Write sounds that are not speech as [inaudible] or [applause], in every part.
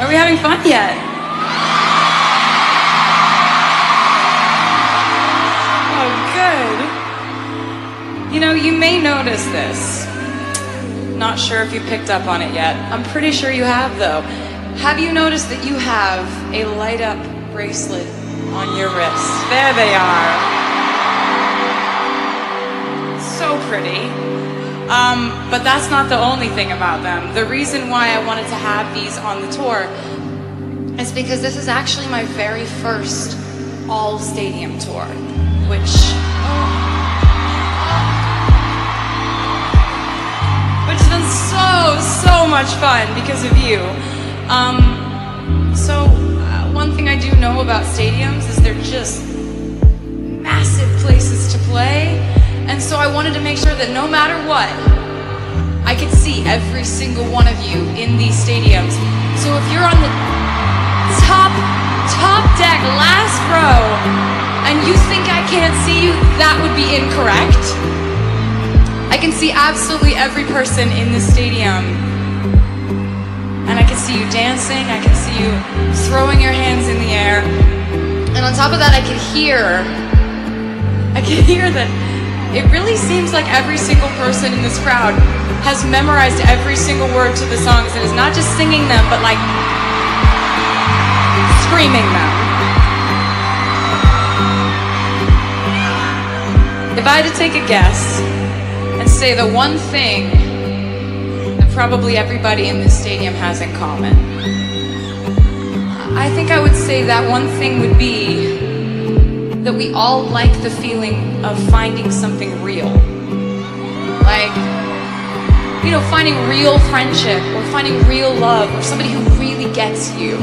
Are we having fun yet? Oh, good. You know, you may notice this. Not sure if you picked up on it yet. I'm pretty sure you have, though. Have you noticed that you have a light up bracelet on your wrist? There they are. So pretty. Um, but that's not the only thing about them. The reason why I wanted to have these on the tour is because this is actually my very first all stadium tour, which which has been so so much fun because of you. Um, so uh, one thing I do know about stadiums is they're just massive places to play, and so I wanted to make sure that no matter what, I could see every single one of you in these stadiums. So if you're on the top top deck last row and you think I can't see you, that would be incorrect. I can see absolutely every person in the stadium. And I can see you dancing, I can see you throwing your hands in the air. And on top of that, I can hear, I can [laughs] hear that it really seems like every single person in this crowd has memorized every single word to the songs and is not just singing them, but like screaming them. If I had to take a guess and say the one thing that probably everybody in this stadium has in common, I think I would say that one thing would be that we all like the feeling of finding something real. Like, you know, finding real friendship or finding real love or somebody who really gets you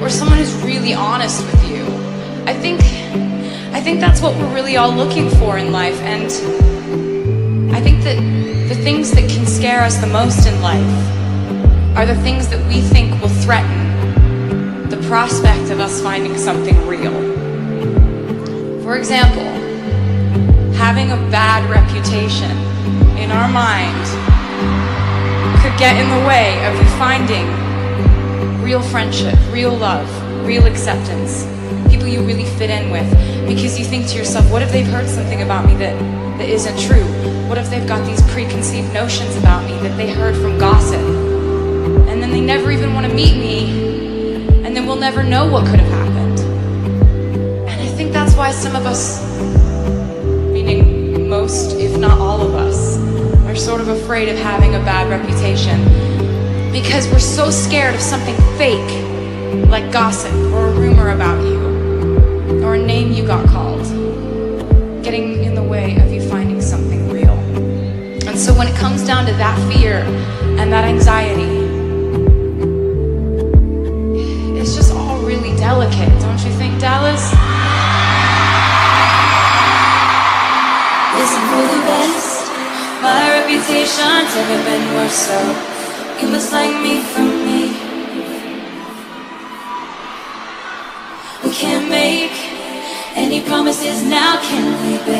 or someone who's really honest with you. I think I think that's what we're really all looking for in life and I think that the things that can scare us the most in life are the things that we think will threaten the prospect of us finding something real. For example, having a bad reputation in our mind could get in the way of you finding real friendship, real love, real acceptance, people you really fit in with. Because you think to yourself, what if they've heard something about me that, that isn't true? What if they've got these preconceived notions about me that they heard from gossip? And then they never even want to meet me, and then we'll never know what could have happened. Why some of us, meaning most, if not all of us, are sort of afraid of having a bad reputation because we're so scared of something fake, like gossip or a rumor about you, or a name you got called, getting in the way of you finding something real. And so when it comes down to that fear and that anxiety, it's just all really delicate, don't you think, Dallas? My reputation's never been worse, so you must like me from me. We can't make any promises now, can we, babe?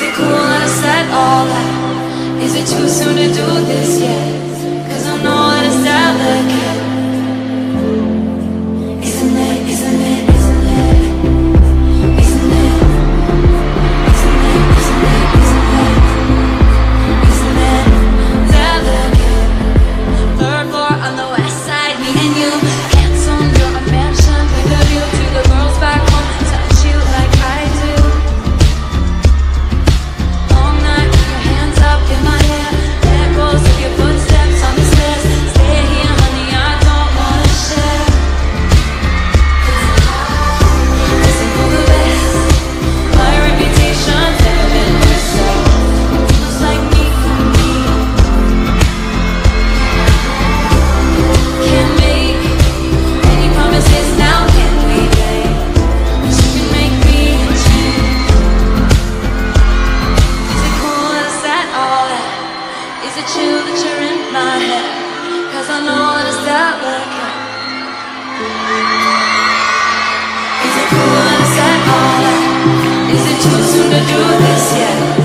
Is it cool I said all that? Is it too soon to do this yet? Is it too soon to do this yet?